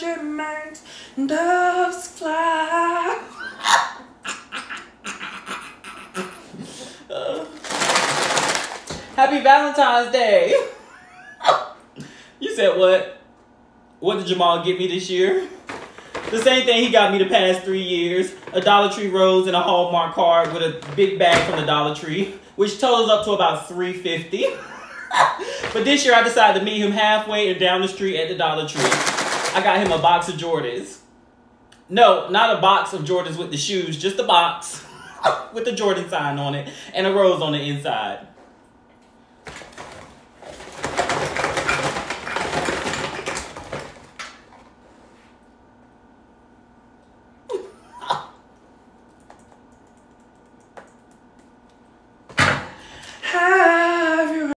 Jermaine's doves fly. Uh, happy Valentine's Day. you said what? What did Jamal get me this year? The same thing he got me the past three years. A Dollar Tree rose and a Hallmark card with a big bag from the Dollar Tree, which totals up to about 350 But this year I decided to meet him halfway and down the street at the Dollar Tree. I got him a box of Jordans. No, not a box of Jordans with the shoes, just a box with the Jordan sign on it and a rose on the inside.